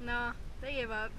No, they gave up.